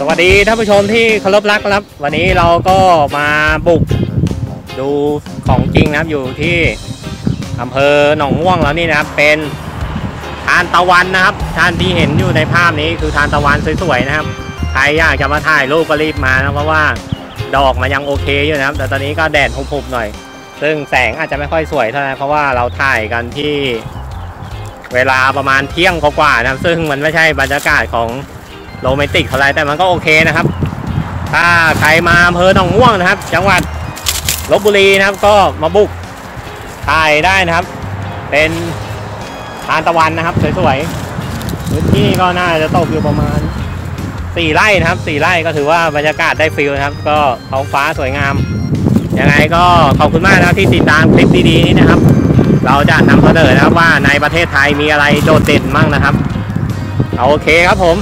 สวัสดีท่านผู้ชมที่เคารพรักนะครับ วันนี้เราก็มาบุกดูของจริงนะครับอยู่ที่อำเภอหนองม่วงแล้วนี่นะครับ เป็นทานตะวันนะครับท่านที่เห็นอยู่ในภาพนี้คือทานตะวันสวยๆนะครับใครอยากจะมาถ่ายรูปก็รีบมานะเพราะว่าดอกมันยังโอเคอยู่นะครับ แต่ตอนนี้ก็แดดหุบๆหน่อย ซึ่งแสงอาจจะไม่ค่อยสวยเท่าไหร่เพราะว่าเราถ่ายกันที่เวลาประมาณเที่ยงกว่าๆนะครับ ซึ่งมันไม่ใช่บรรยากาศของ โรแมนติกเท่าไรแต่มันก็โอเคนะครับ ถ้าใครมาอำเภอหนองม่วงนะครับ จังหวัดลบบุรีนะครับ ก็มาบุกถ่ายได้นะครับ เป็นทานตะวันนะครับสวยๆพื้นที่ก็น่าจะตกอยู่ประมาณสี่ไร่นะครับสี่ไร่ก็ถือว่าบรรยากาศได้ฟิลนะครับ ก็ท้องฟ้าสวยงามยังไงก็ขอบคุณมากนะครับที่ติดตามคลิปดีๆนี้นะครับ เราจะนำเสนอนะครับว่าในประเทศไทยมีอะไรโดดเด่นมั่งนะครับ โอเคครับผม